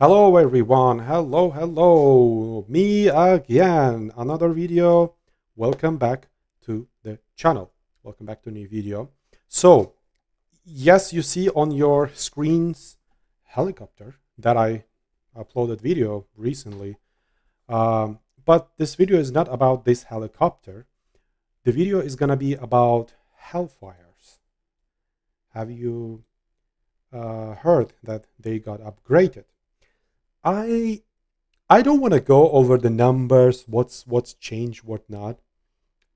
Hello everyone, hello, hello, me again, another video. Welcome back to the channel. Welcome back to a new video. So, yes, you see on your screens helicopter that I uploaded video recently. Um, but this video is not about this helicopter. The video is gonna be about Hellfires. Have you uh, heard that they got upgraded? I I don't want to go over the numbers, what's what's changed, what not.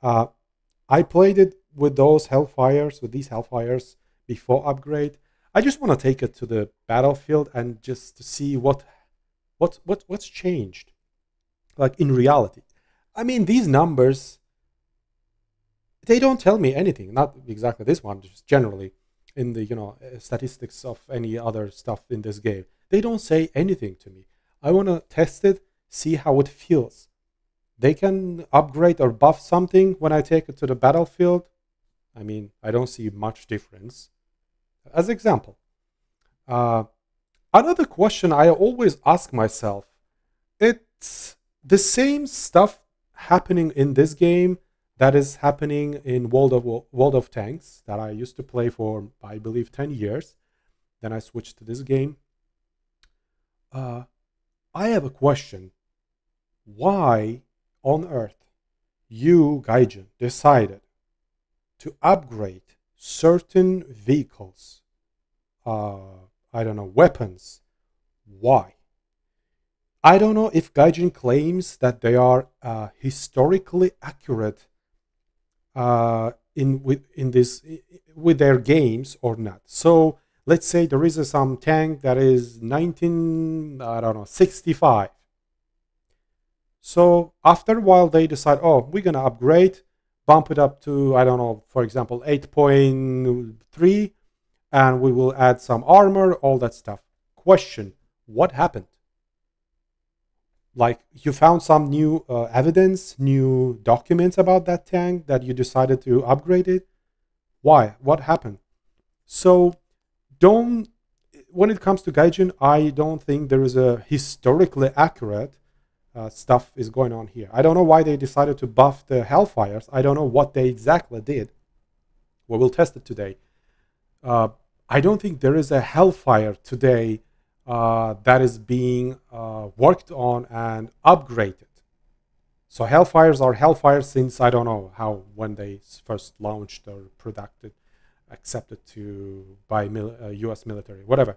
Uh, I played it with those Hellfires, with these Hellfires before upgrade. I just want to take it to the battlefield and just to see what what what what's changed, like in reality. I mean, these numbers they don't tell me anything. Not exactly this one, just generally in the you know statistics of any other stuff in this game they don't say anything to me. I want to test it, see how it feels. They can upgrade or buff something when I take it to the battlefield. I mean, I don't see much difference. As example, uh, another question I always ask myself, it's the same stuff happening in this game that is happening in World of World of Tanks that I used to play for I believe 10 years. Then I switched to this game uh, I have a question. Why on earth you, Gaijin, decided to upgrade certain vehicles, uh, I don't know, weapons? Why? I don't know if Gaijin claims that they are uh, historically accurate uh, in with in this with their games or not. So let's say there is some tank that is 19 i don't know 65 so after a while they decide oh we're going to upgrade bump it up to i don't know for example 8.3 and we will add some armor all that stuff. Question what happened? Like you found some new uh, evidence new documents about that tank that you decided to upgrade it? Why? What happened? So don't when it comes to gaijin i don't think there is a historically accurate uh, stuff is going on here. I don't know why they decided to buff the hellfires. I don't know what they exactly did. Well we'll test it today. Uh, i don't think there is a hellfire today uh, that is being uh, worked on and upgraded. So hellfires are hellfires since i don't know how when they first launched or produced accepted to by mil, uh, U.S. military, whatever.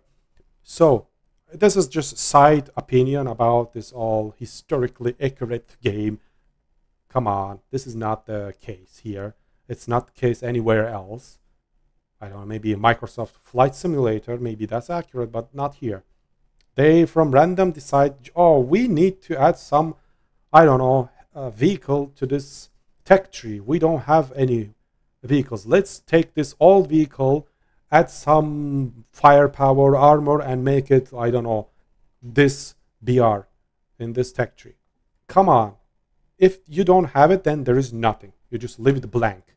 So this is just side opinion about this all historically accurate game. Come on, this is not the case here. It's not the case anywhere else. I don't know, maybe Microsoft Flight Simulator, maybe that's accurate, but not here. They from random decide, oh, we need to add some, I don't know, vehicle to this tech tree. We don't have any vehicles. Let's take this old vehicle, add some firepower, armor, and make it, I don't know, this BR in this tech tree. Come on. If you don't have it, then there is nothing. You just leave it blank.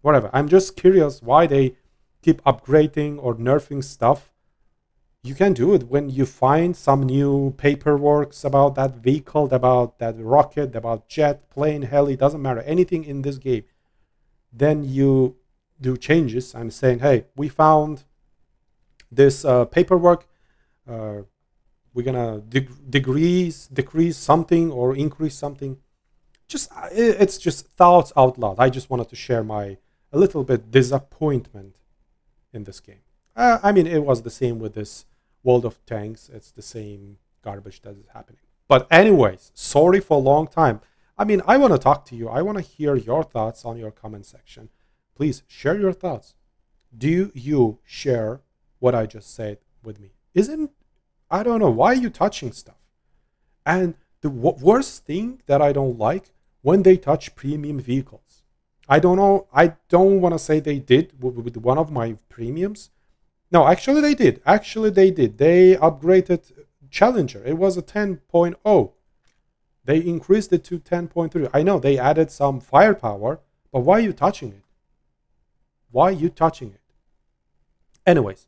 Whatever. I'm just curious why they keep upgrading or nerfing stuff. You can do it when you find some new paperworks about that vehicle, about that rocket, about jet, plane, heli, doesn't matter. Anything in this game then you do changes and saying, hey, we found this uh, paperwork. Uh, we're gonna deg- decrease decrease something or increase something. Just it's just thoughts out loud. I just wanted to share my a little bit disappointment in this game. Uh, I mean, it was the same with this World of Tanks. It's the same garbage that is happening. But anyways, sorry for a long time. I mean, I want to talk to you. I want to hear your thoughts on your comment section. Please share your thoughts. Do you share what I just said with me? Isn't, I don't know, why are you touching stuff? And the worst thing that I don't like when they touch premium vehicles. I don't know, I don't want to say they did with one of my premiums. No, actually they did. Actually they did. They upgraded Challenger. It was a 10.0 they increased it to 10.3. I know they added some firepower, but why are you touching it? Why are you touching it? Anyways,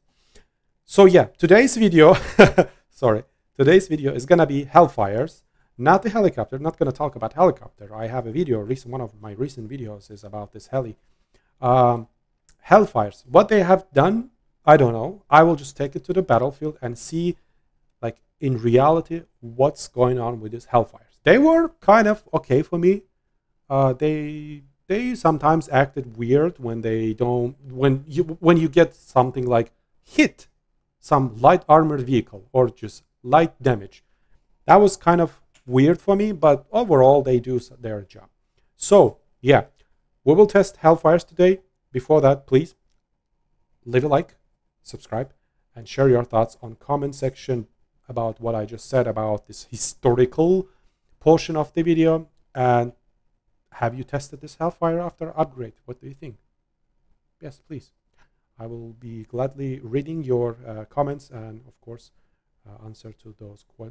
so yeah, today's video, sorry, today's video is gonna be Hellfires, not the helicopter. Not gonna talk about helicopter. I have a video. Recent one of my recent videos is about this heli. Um, Hellfires. What they have done, I don't know. I will just take it to the battlefield and see, like in reality, what's going on with these Hellfires. They were kind of okay for me. Uh, they they sometimes acted weird when they don't when you when you get something like hit some light armored vehicle or just light damage. That was kind of weird for me, but overall they do their job. So yeah, we will test Hellfires today. Before that, please leave a like, subscribe, and share your thoughts on comment section about what I just said about this historical portion of the video and have you tested this Hellfire after upgrade? What do you think? Yes, please. I will be gladly reading your uh, comments and, of course, uh, answer to those uh,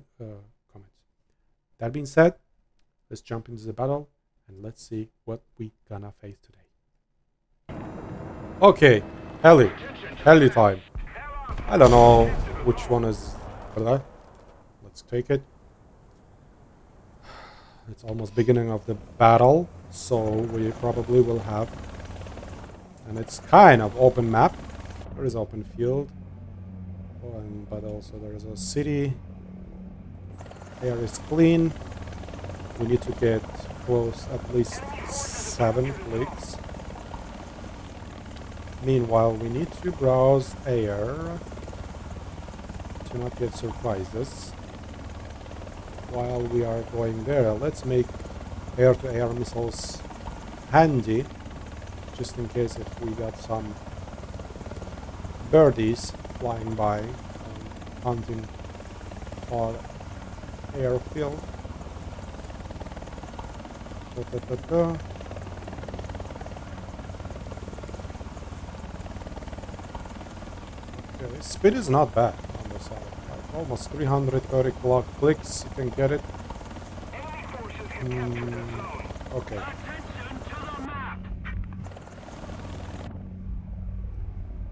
comments. That being said, let's jump into the battle and let's see what we gonna face today. Okay, heli, heli time. I don't know which one is. Let's take it. It's almost beginning of the battle, so we probably will have... And it's kind of open map. There is open field. Oh, and, but also there is a city. Air is clean. We need to get close at least seven clicks. Meanwhile, we need to browse air to not get surprises while we are going there, let's make air-to-air -air missiles handy, just in case if we got some birdies flying by and hunting our airfield. Da, da, da. Okay, speed is not bad almost 330 clock clicks. You can get it. Mm, okay.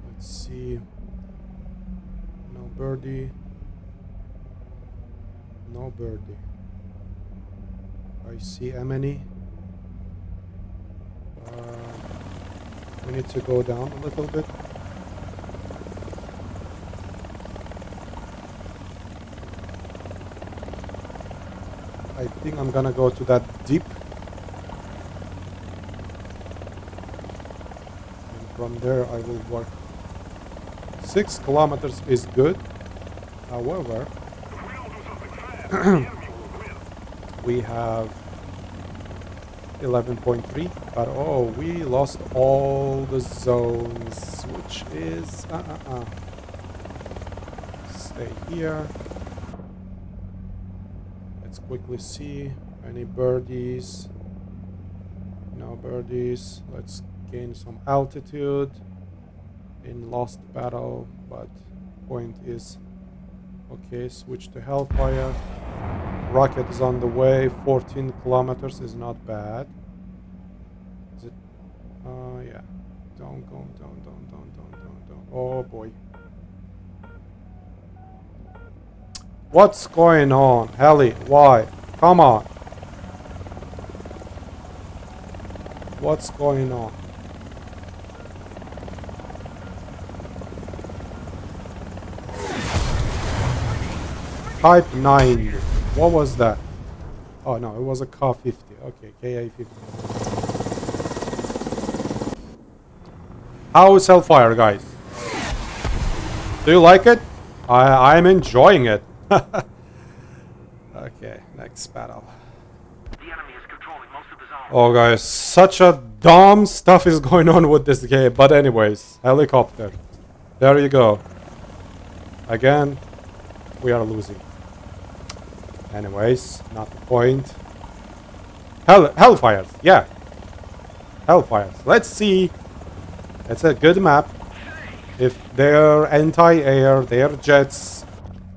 Let's see. No birdie. No birdie. I see Emily. Uh, we need to go down a little bit. I think I'm gonna go to that deep. And from there I will work. Six kilometers is good. However, we have 11.3 but oh we lost all the zones which is uh, uh, uh. stay here quickly see any birdies. No birdies. Let's gain some altitude in lost battle but point is okay switch to hellfire. Rocket is on the way. 14 kilometers is not bad. Is it? Uh yeah. Don't go don't don't don't don't don't don't. Oh boy What's going on? Heli, why? Come on. What's going on? Type 9. What was that? Oh no, it was a Ka 50. Okay, KA 50. How is Hellfire, guys? Do you like it? I I'm enjoying it. okay, next battle. Oh guys, such a dumb stuff is going on with this game. But anyways, helicopter. There you go. Again, we are losing. Anyways, not the point. Hell, Hellfires, yeah. Hellfires. Let's see. It's a good map. If their anti-air, their jets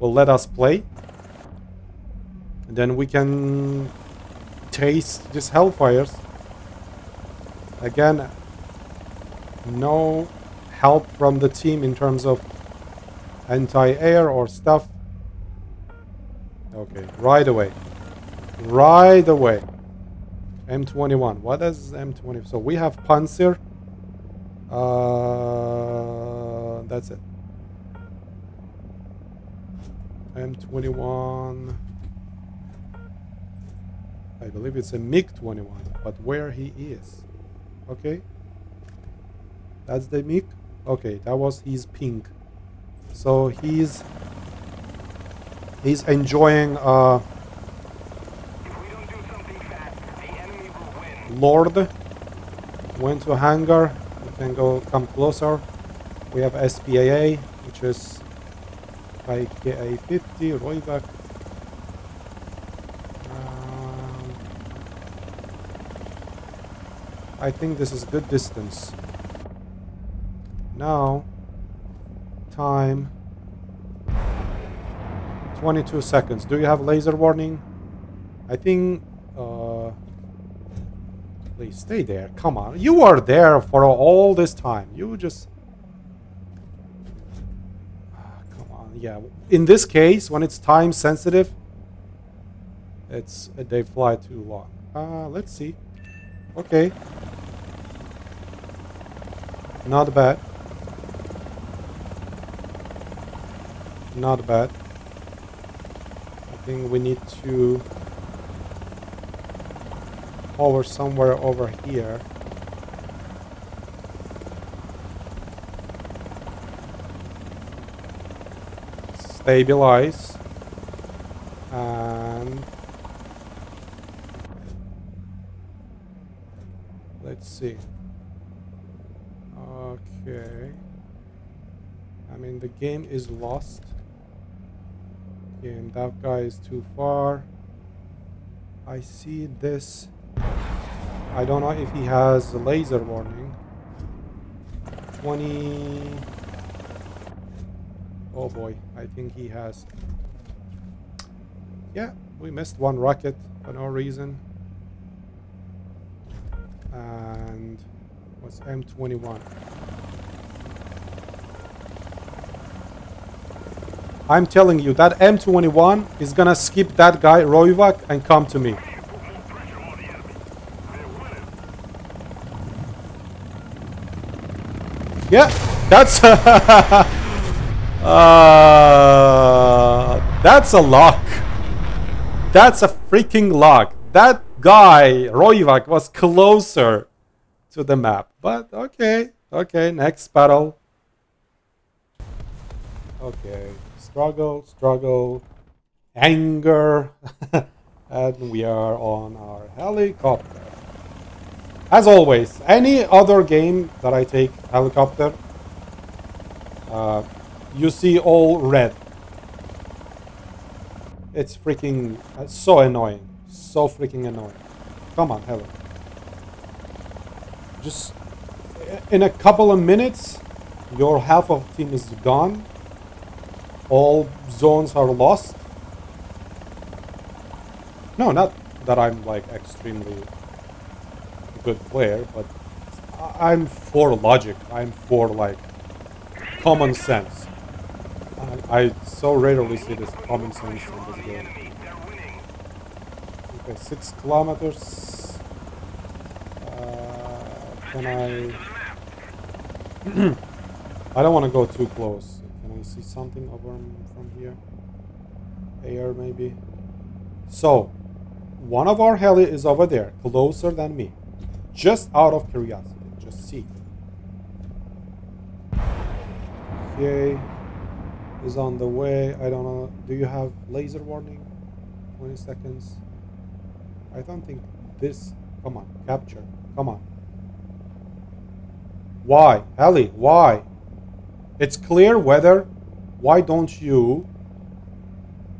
will let us play. And then we can taste these hellfires. Again, no help from the team in terms of anti-air or stuff. Okay, right away. Right away. M21. What is M20? So we have Panzer. Uh, that's it. M21. I believe it's a MiG-21, but where he is. Okay. That's the MiG. Okay, that was his pink. So he's he's enjoying uh Lord went to hangar. We can go come closer. We have SPAA, which is IKA 50, Roivak. Um, I think this is good distance. Now, time 22 seconds. Do you have laser warning? I think uh, Please stay there. Come on. You are there for all this time. You just... Ah, come on. Yeah. In this case, when it's time sensitive, it's they fly too long. Uh, let's see. Okay. Not bad. Not bad. I think we need to over somewhere over here. Stabilize. And let's see. Okay. I mean the game is lost. And that guy is too far. I see this I don't know if he has a laser warning. 20... Oh boy, I think he has. Yeah, we missed one rocket for no reason. And what's M21? I'm telling you, that M21 is gonna skip that guy, Roivak, and come to me. Yeah, that's uh, that's a lock. That's a freaking lock. That guy Roivak was closer to the map. But okay, okay, next battle. Okay, struggle, struggle, anger, and we are on our helicopter. As always, any other game that I take helicopter, uh, you see all red. It's freaking uh, so annoying. So freaking annoying. Come on, heli. Just in a couple of minutes, your half of team is gone. All zones are lost. No, not that I'm like extremely good player, but I'm for logic. I'm for like common sense. I, so rarely see this common sense in this game. Okay, six kilometers. Uh, can I? I don't want to go too close. Can I see something over from here? Air maybe. So, one of our heli is over there, closer than me. Just out of curiosity. Just see. Okay. Is on the way. I don't know. Do you have laser warning? 20 seconds. I don't think this... Come on. Capture. Come on. Why? Heli, why? It's clear weather. Why don't you...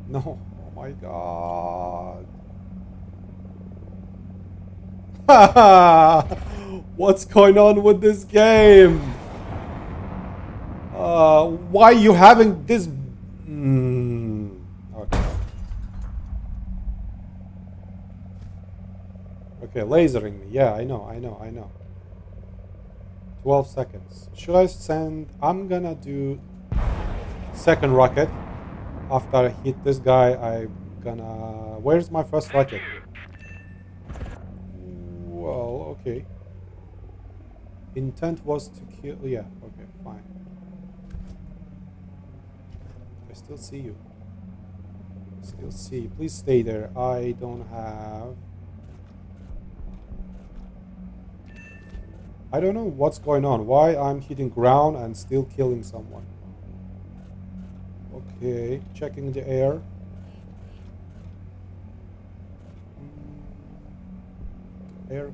No. Oh my god. What's going on with this game? Uh, why you having this? Mm, okay. Okay, lasering me. Yeah, I know, I know, I know. 12 seconds. Should I send... I'm gonna do second rocket. After I hit this guy, I gonna. Where's my first rocket? Well, okay. Intent was to kill. Yeah, okay, fine. I still see you. I Still see you. Please stay there. I don't have. I don't know what's going on. Why I'm hitting ground and still killing someone. Okay, checking the air. Mm, Air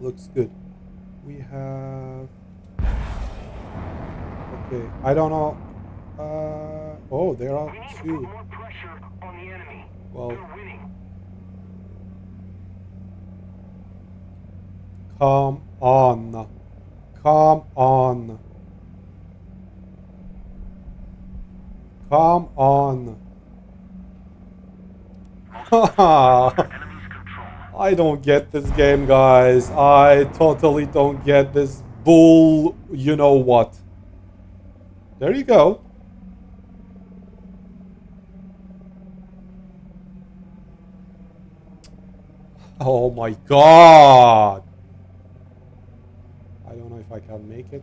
looks good. We have. Okay, I don't know. Uh, oh, there are We need to put two. more pressure on the enemy. Well, They're winning. come on. Come on. Come on. I don't get this game, guys. I totally don't get this bull, you know what. There you go. Oh my god. I don't know if I can make it.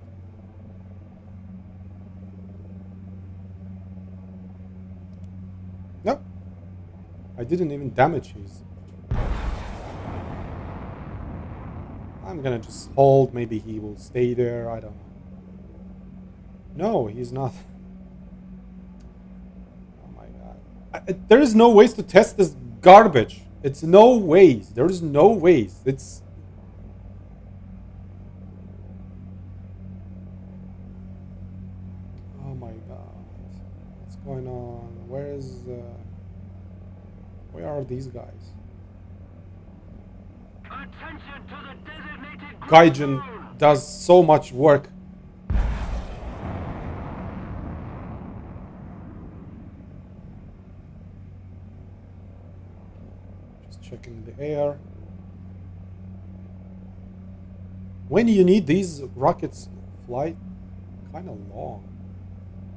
No. I didn't even damage his. I'm gonna just hold. Maybe he will stay there. I don't know. No, he's not. Oh my god. I, there is no ways to test this garbage. It's no ways. There is no ways. It's. Oh my god. What's going on? Where is. Uh, where are these guys? Attention to the designated Gaijin does so much work. Just checking the air. When you need these rockets fly kind of long.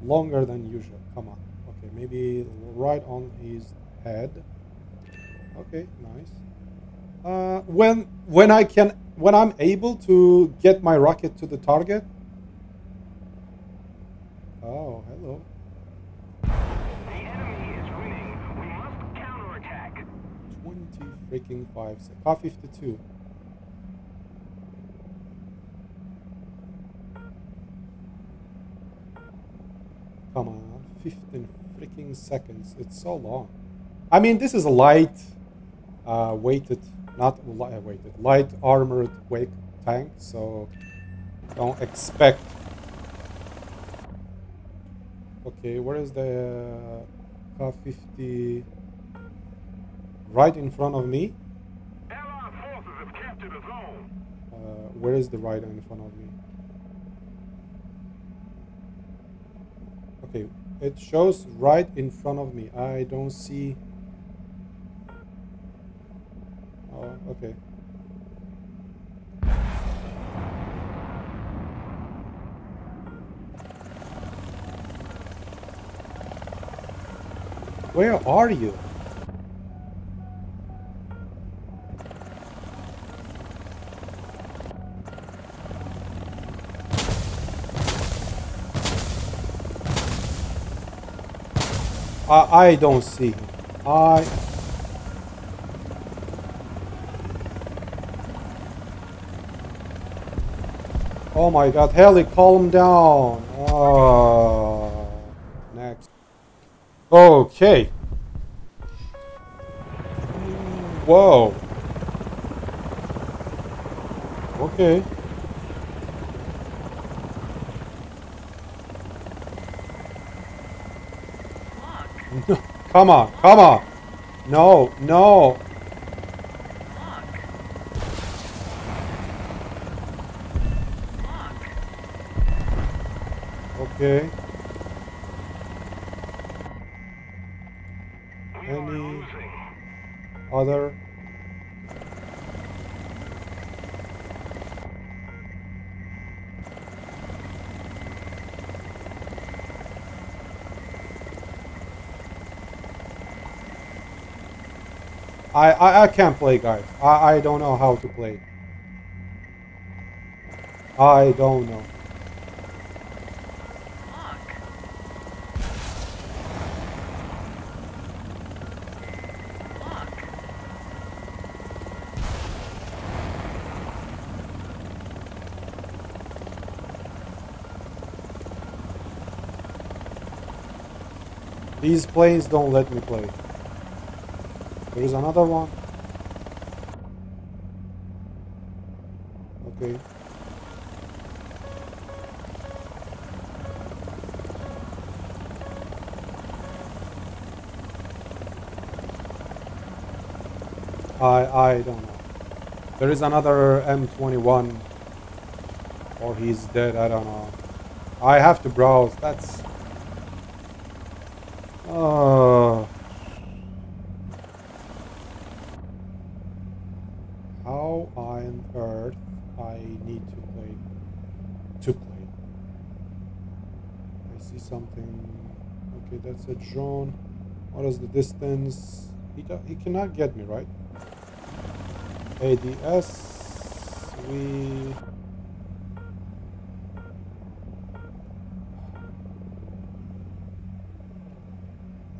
Longer than usual. Come on. Okay, maybe right on his head. Okay, nice. Uh, when when I can when I'm able to get my rocket to the target. Oh, hello. The enemy is winning. We must counterattack. 20 freaking 5 sec. Ka 52. Come on, 15 freaking seconds. It's so long. I mean, this is a light uh, weighted, not li- uh, weighted, light armored wake tank, so don't expect. Okay, where is the Ka 50? Right in front of me. Allied forces have captured a zone. Uh, where is the rider in front of me? Okay, it shows right in front of me. I don't see. Oh, okay. Where are you? I, I don't see him. I. Oh my god, Haley, calm down. Oh, next. Okay. Whoa. Okay. No, come on, come on. No, no. Okay. I, I, can't play, guys. I, I don't know how to play. I don't know. These planes don't let me play. There is another one. Okay. I I don't know. There is another M21 or he's dead, I don't know. I have to browse. That's uh, on earth I need to play to play. I see something. Okay, that's a drone. What is the distance? He he cannot get me right. ADS. We.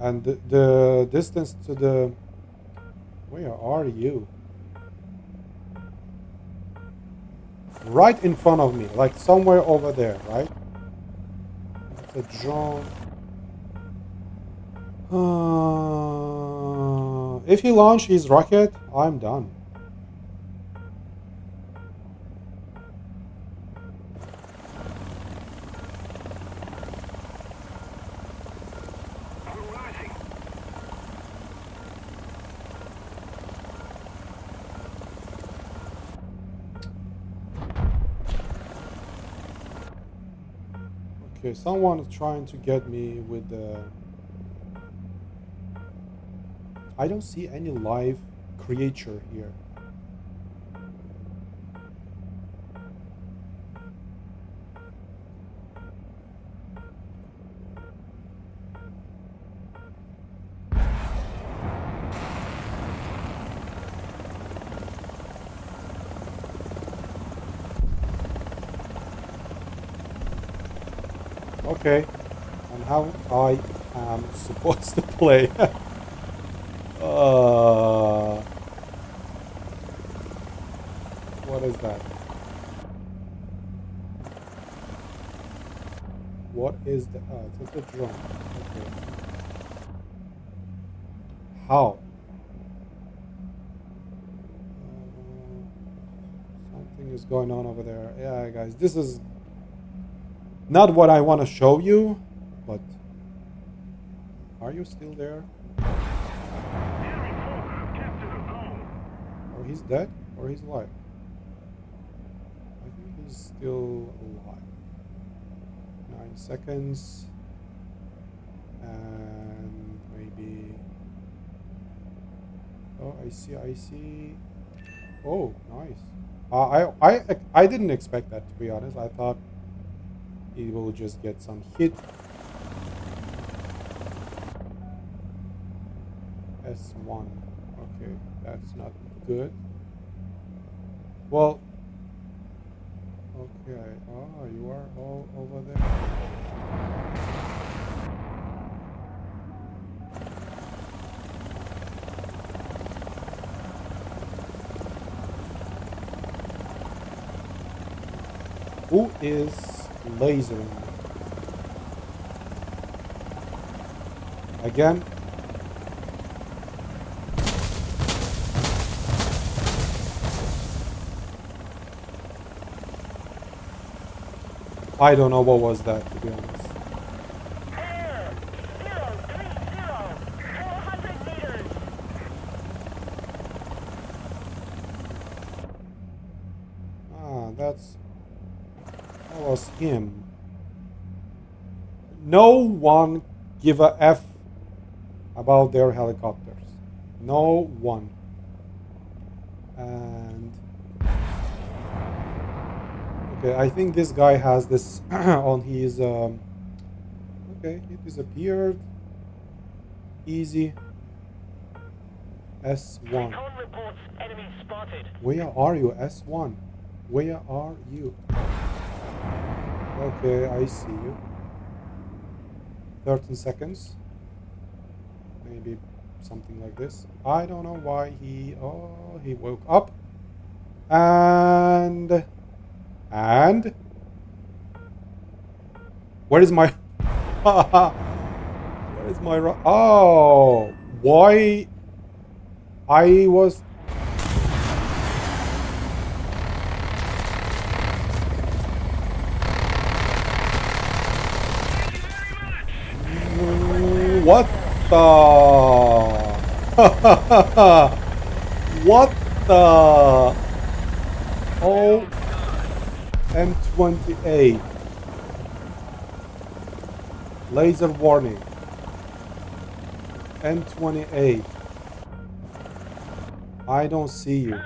And the, the distance to the... Where are you? Right in front of me, like somewhere over there, right? A drone. Uh, if he launches his rocket, I'm done. We're losing. Okay, someone is trying to get me with the. I don't see any live creature here. Okay, and how I am supposed to play. uh, what is that? What is the? Oh, it's a drone. Okay. How? Uh, something is going on over there. Yeah, guys, this is not what I want to show you, but are you still there? Or he's dead, or he's alive. I think he's still alive. Nine seconds, and maybe. Oh, I see. I see. Oh, nice. Uh, I I I didn't expect that to be honest. I thought he will just get some hit. S1. Okay, that's not good. Well, okay. Oh, you are all over there. Who is lasering me? Again? I don't know what was that to be honest. Air! Zero, three, zero. 400 meters. Ah, that's that was him. No one give a f about their helicopters. No one. And okay, I think this guy has this on his. Um, okay, it disappeared. Easy. S1. Recon reports enemy spotted. Where are you, S1? Where are you? Okay, I see you. 13 seconds. Maybe something like this. I don't know why he... Oh, he woke up. And... And... Where is my... Where is my... Oh! Why... I was... What the? what the? Oh, M28. Laser warning. M28. I don't see you.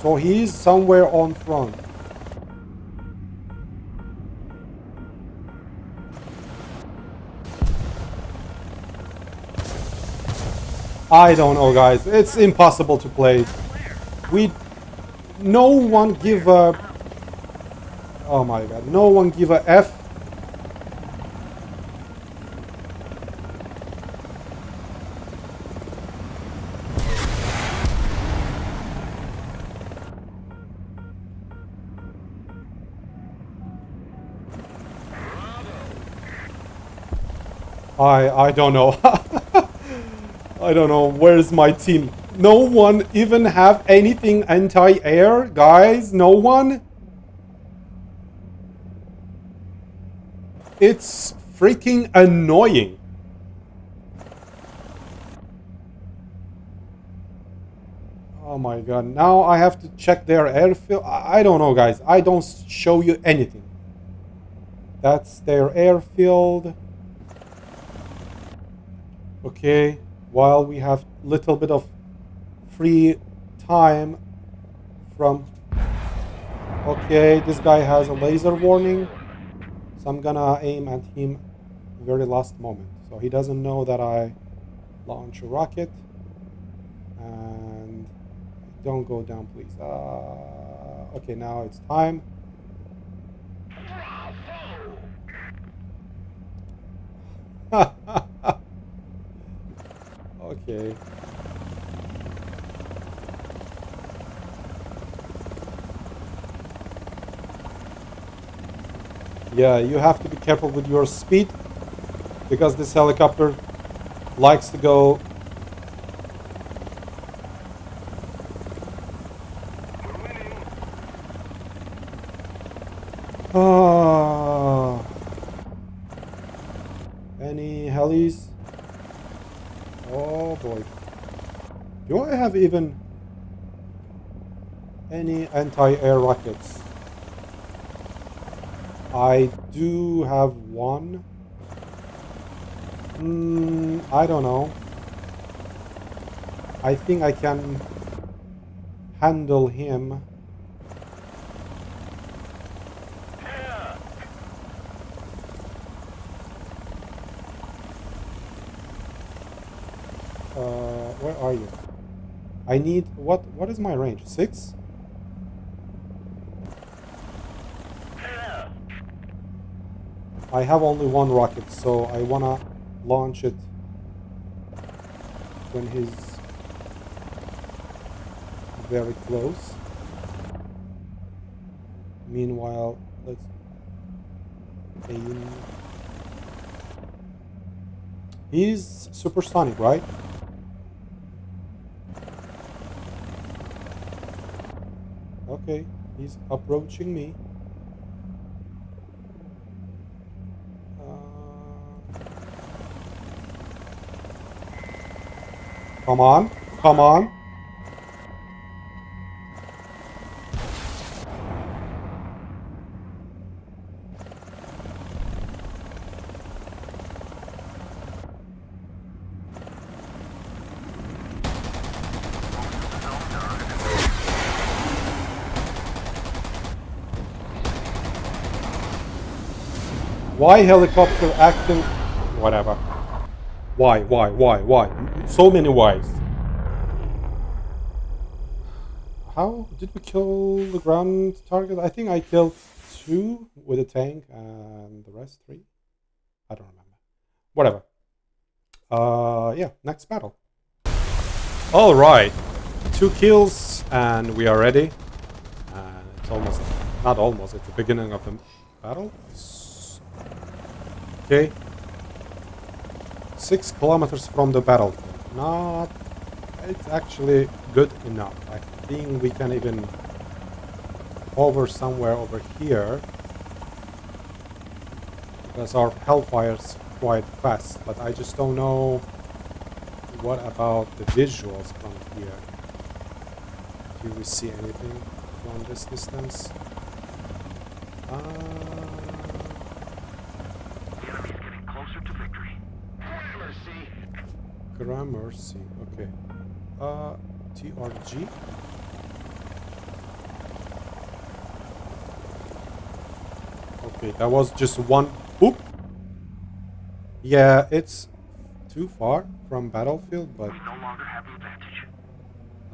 So he's somewhere on front. I don't know, guys. It's impossible to play. We, no one give a. Oh my god! No one give a f. I I don't know. I don't know. Where's my team? No one even have anything anti-air, guys. No one. It's freaking annoying. Oh my god. Now I have to check their airfield. I I don't know, guys. I don't show you anything. That's their airfield. Okay, while we have little bit of free time from Okay, this guy has a laser warning. So I'm gonna aim at him very last moment. So he doesn't know that I launch a rocket. And don't go down please. Uh, okay, now it's time. okay. Yeah, you have to be careful with your speed because this helicopter likes to go. Ah. Any helis? Oh boy. Do I have even any anti-air rockets? I do have one. Hmm, I don't know. I think I can handle him. Uh, where are you? I need what? What is my range? Six? I have only one rocket, so I wanna launch it when he's very close. Meanwhile, let's aim. He's supersonic, right? Okay, he's approaching me. Uh, come on, come on. Why helicopter acting? Whatever. Why? Why? Why? Why? So many whys. How did we kill the ground target? I think I killed two with a tank and the rest three. I don't remember. Whatever. Uh, yeah, next battle. All right, two kills and we are ready. It's almost, not almost, it's the beginning of the battle. S- Okay. Six kilometers from the battlefield. Not, it's actually good enough. I think we can even hover somewhere over here. Because our Hellfire's quite fast, but I just don't know what about the visuals from here. Do we see anything from this distance? Uh, The enemy's getting closer to victory. Mercy. Gramercy, okay. Uh, TRG? Okay, that was just one. Oop! Yeah, it's too far from battlefield, but We no longer have advantage.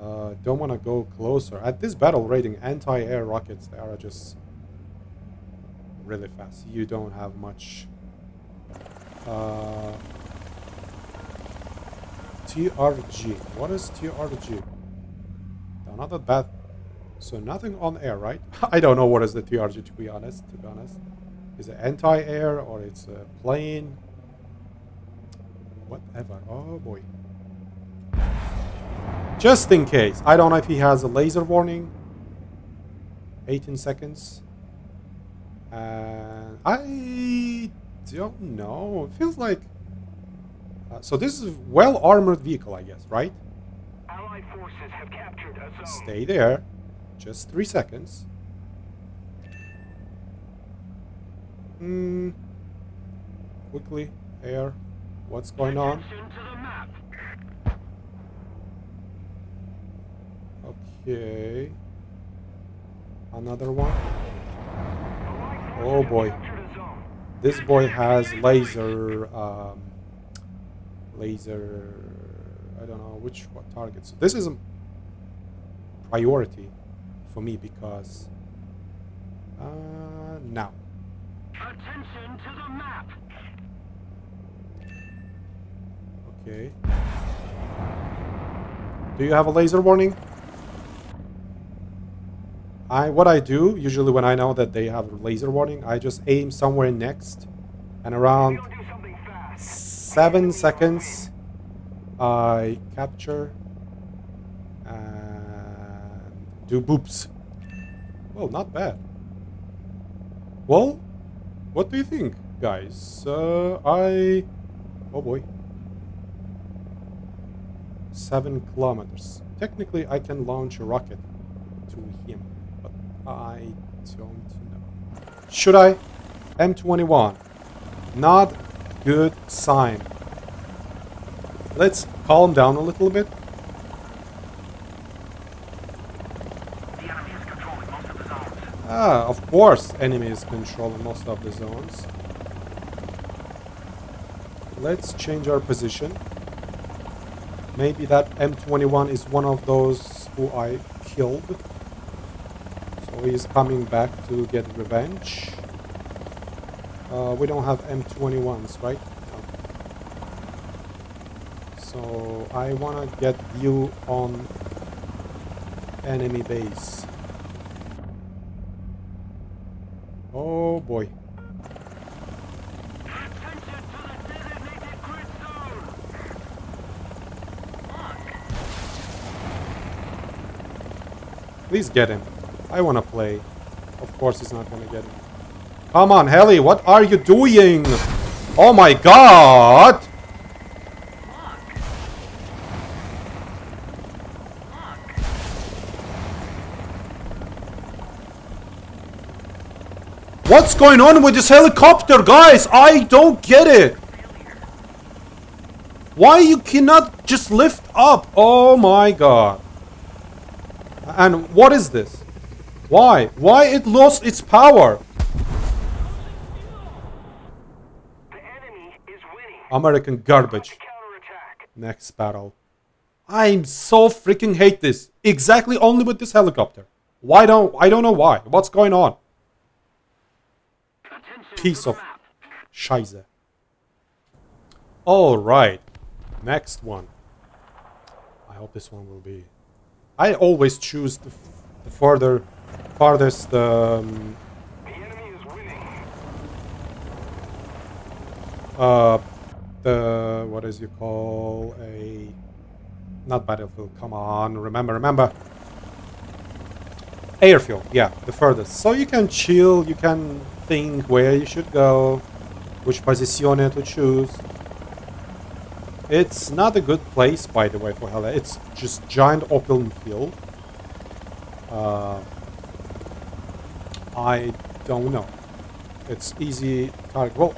uh, don't want to go closer. At this battle rating, anti-air rockets, they are just really fast. You don't have much. Uh, TRG. What is TRG? Another bad. So nothing on air, right? I don't know what is the TRG to be honest. To be honest, is it anti-air or it's a plane? Whatever. Oh boy. Just in case. I don't know if he has a laser warning. 18 seconds. And I don't know. It feels like. Uh, so this is a well armored vehicle, I guess, right? Allied forces have captured a zone. Stay there. Just three seconds. Hmm. Quickly, air. What's going on? Attention to the map. Okay. Another one. Oh, boy. captured a zone. This boy has laser. Um, laser. I don't know which what target. So this is a priority for me because. Uh, now. Attention to the map. Okay. Do you have a laser warning? I what I do usually when I know that they have a laser warning, I just aim somewhere next, and around We don't do something fast. Seven seconds, I capture and do boops. Well, not bad. Well, what do you think, guys? Uh, I oh boy, seven kilometers. Technically, I can launch a rocket to him, but I don't know. Should I? M21. Not good sign. Let's calm down a little bit. The enemy is controlling most of. Ah, of course, enemy is controlling most of the zones. Let's change our position. Maybe that M21 is one of those who I killed. So he's coming back to get revenge. Uh, we don't have M21s, right? So I wanna get you on enemy base. Oh boy. Please get him. I wanna play. Of course he's not gonna get him. Come on, Heli, what are you doing? Oh my god! What's going on with this helicopter, guys? I don't get it. Why you cannot just lift up? Oh my god. And what is this? Why? Why it lost its power? American garbage. Next battle. I'm so freaking hate this. Exactly only with this helicopter. Why don't I don't know why. What's going on? Piece of. Scheiße. All right. Next one. I hope this one will be. I always choose the, the further, farthest. Um, The enemy is winning. uh, the what is you call a not battlefield. Come on, remember, remember. Airfield, yeah, the furthest. So you can chill. You can think where you should go, which position to choose. It's not a good place, by the way, for Hella. It's just giant open field. Uh, I don't know. It's easy target. Well,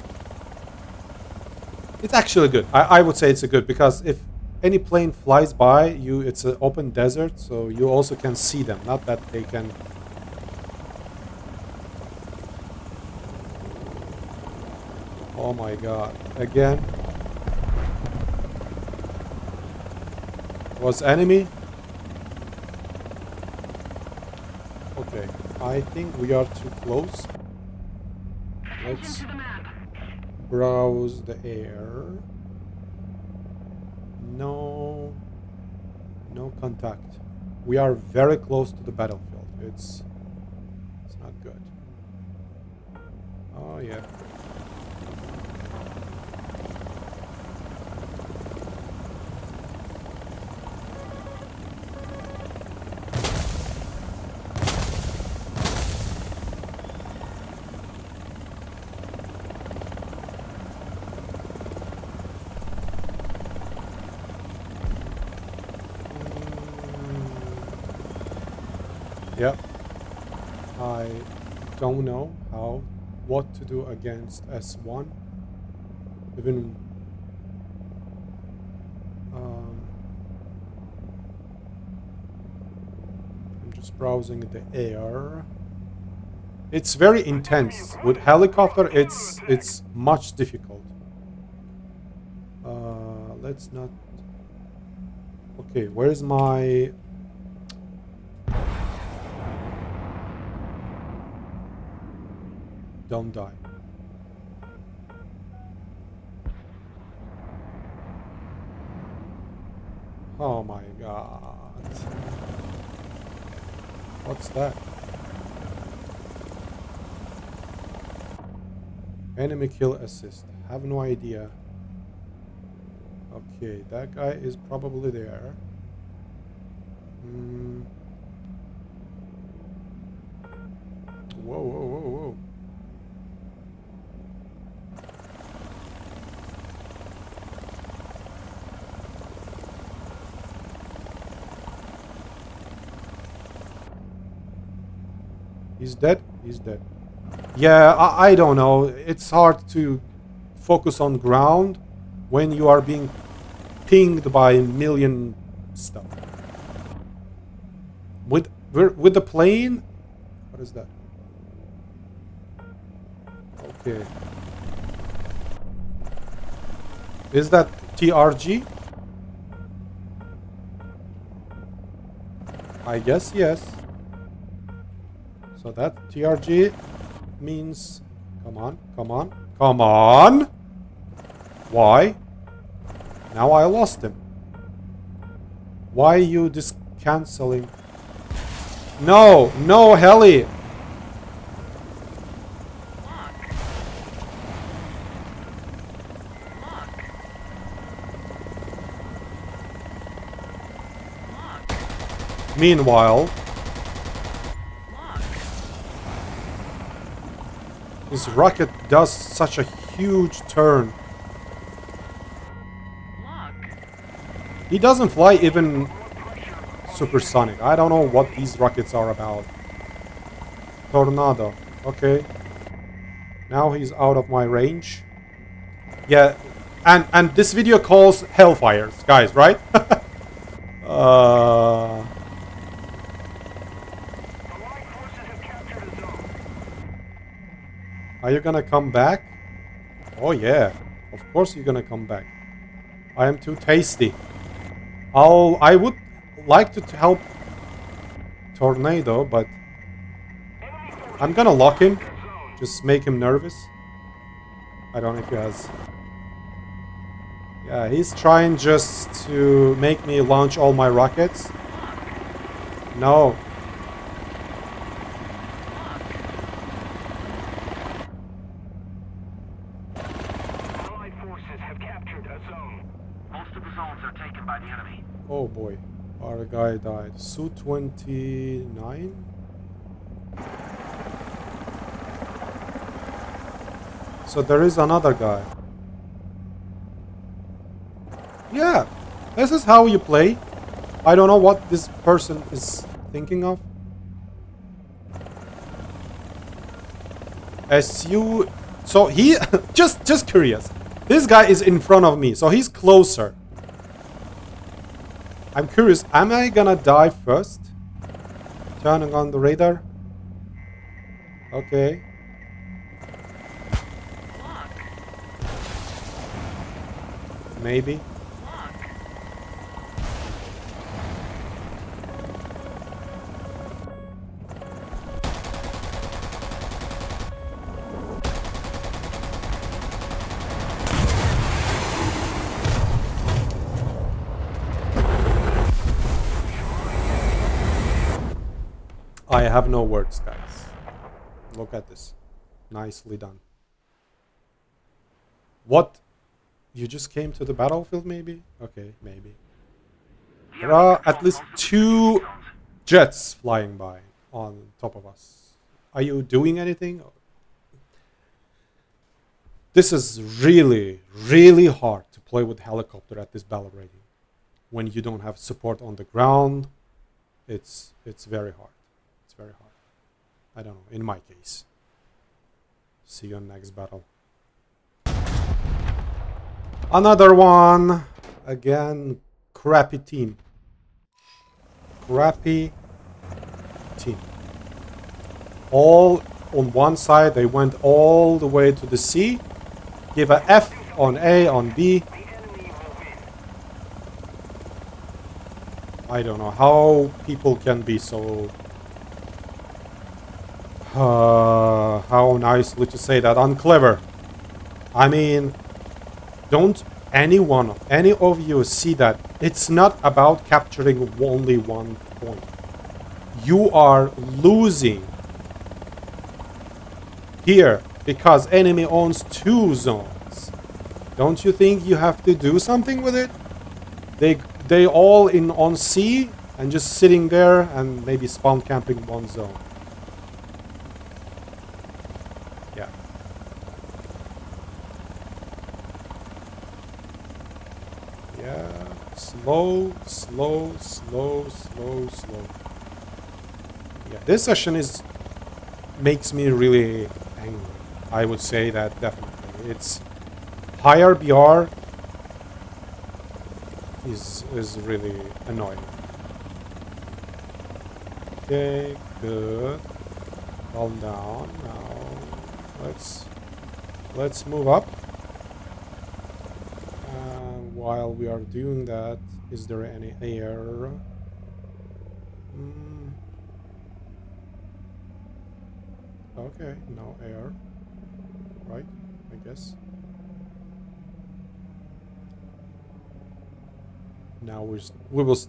it's actually good. I, I would say it's a good because if any plane flies by you, it's an open desert, so you also can see them. Not that they can. Oh my god! Again. Was enemy? Okay, I think we are too close. Let's To the map. Browse the air. No, no contact. We are very close to the battlefield. It's, it's not good. Oh yeah. Mm. Yep. I don't know how, what to do against S1. Even. Um, I'm just browsing the air. It's very intense. With helicopter, it's it's much difficult. Uh, let's not. Okay, where's my Don't die. Oh my god. What's that? Enemy kill assist. Have no idea. Okay, that guy is probably there. Hmm. Whoa, whoa, whoa, whoa. He's dead? He's dead. Yeah, I, I don't know. It's hard to focus on ground when you are being pinged by a million stuff. With with the plane, what is that? Okay. Is that TRG? I guess yes. So that TRG means come on, come on, come on. Why? Now I lost him. Why are you just canceling? No, no, heli. Meanwhile, this rocket does such a huge turn. He doesn't fly even supersonic. I don't know what these rockets are about. Tornado. Okay. Now he's out of my range. Yeah, and and this video calls Hellfires, guys, right? uh, Allied forces have captured a zone. Are you gonna come back? Oh yeah. Of course you're gonna come back. I am too tasty. I'll. I would like to, help Tornado, but I'm gonna lock him. Just make him nervous. I don't know if he has. Yeah, he's trying just to make me launch all my rockets. No. Allied forces have captured a zone. Most of the zones are taken by the enemy. Oh boy. Our guy died. Su 29? So there is another guy. Yeah, this is how you play. I don't know what this person is thinking of. As you, so he just just curious. This guy is in front of me, so he's closer. I'm curious. Am I gonna die first? Turning on the radar. Okay. Maybe. Have no words, guys. Look at this. Nicely done. What? You just came to the battlefield, maybe? Okay, maybe. There are at least two jets flying by on top of us. Are you doing anything? This is really, really hard to play with helicopter at this battle rating. When you don't have support on the ground, it's it's very hard. Very hard. I don't know. In my case. See you in next battle. Another one. Again, crappy team. Crappy team. All on one side, they went all the way to the sea. Give a F on A, on B. I don't know how people can be so. Uh, how nicely to say that unclever. I mean, don't anyone, any of you see that it's not about capturing only one point. You are losing here because enemy owns two zones. Don't you think you have to do something with it? They they all in on C and just sitting there and maybe spawn camping one zone. Yeah. Yeah. Slow, slow, slow, slow, slow. Yeah, this session is makes me really angry. I would say that definitely. It's higher BR is is really annoying. Okay, good. Calm down. Now let's let's move up. While we are doing that, is there any air? Mm. Okay, no air. Right, I guess. Now we're we will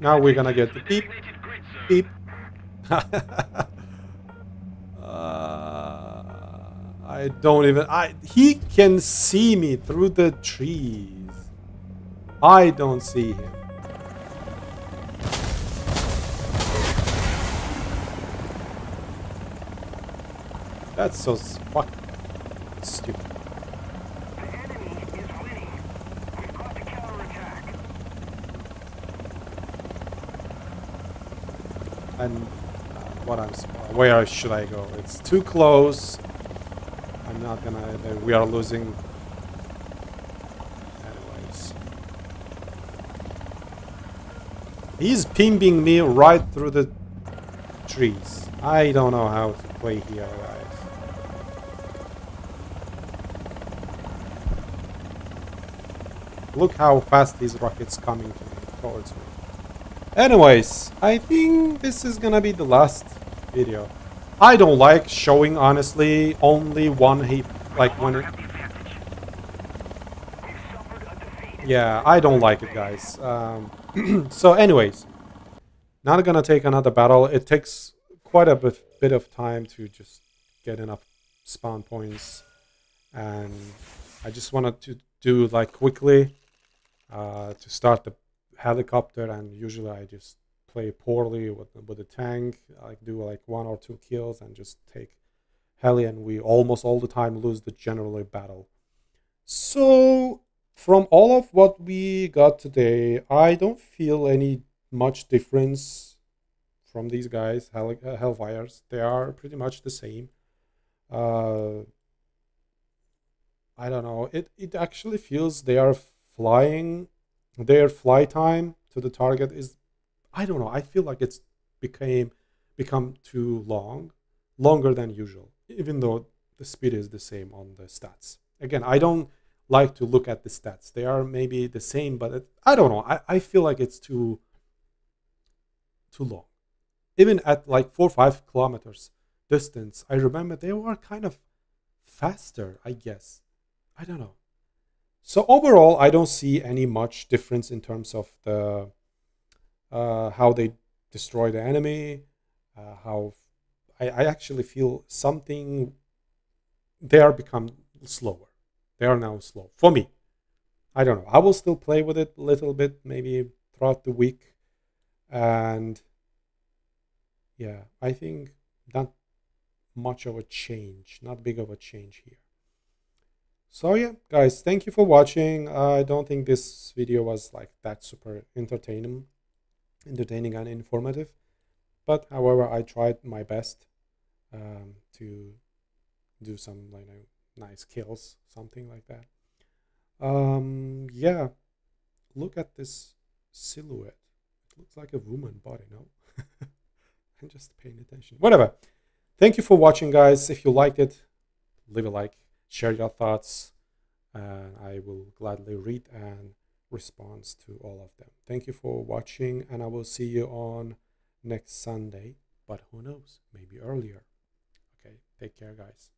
now we're gonna get the beep beep. uh, I don't even. I he can see me through the trees. I don't see him. That's so s- fuck stupid. The enemy is winning. We've got to counterattack. And uh, what I'm where should I go? It's too close. I'm not gonna. We are losing. Anyways, he's pimping me right through the trees. I don't know how to play here, guys. look how fast these rockets coming to me, towards me. Anyways, I think this is gonna be the last video. I don't like showing honestly only one heap like one... yeah I don't like it guys. Um, so anyways, not gonna take another battle. It takes quite a bit, of time to just get enough spawn points, and I just wanted to do like quickly uh, to start the helicopter. And usually I just play poorly with with the tank. I do like one or two kills and just take heli, and we almost all the time lose the general battle. So from all of what we got today, I don't feel any much difference from these guys, Hell, uh, Hellfires. They are pretty much the same. Uh, I don't know. It it actually feels they are flying. Their fly time to the target is, I don't know. I feel like it's became become too long, longer than usual. Even though the speed is the same on the stats. Again, I don't like to look at the stats. They are maybe the same, but it, I don't know. I, I feel like it's too too long. Even at like four or five kilometers distance, I remember they were kind of faster, I guess. I don't know. So overall, I don't see any much difference in terms of the uh, how they destroy the enemy. Uh, how I, I actually feel something they are become slower. They are now slow for me. I don't know. I will still play with it a little bit, maybe throughout the week, and yeah, I think not much of a change, not big of a change here. So yeah, guys, thank you for watching. I don't think this video was like that super entertaining, entertaining and informative, but however, I tried my best um, to do some like nice kills, something like that. Um, yeah, look at this silhouette. It looks like a woman body, no? I'm just paying attention. Whatever. Thank you for watching, guys. If you liked it, leave a like, share your thoughts, and I will gladly read and respond to all of them. Thank you for watching, and I will see you on next Sunday. But who knows? Maybe earlier. Okay. Take care, guys.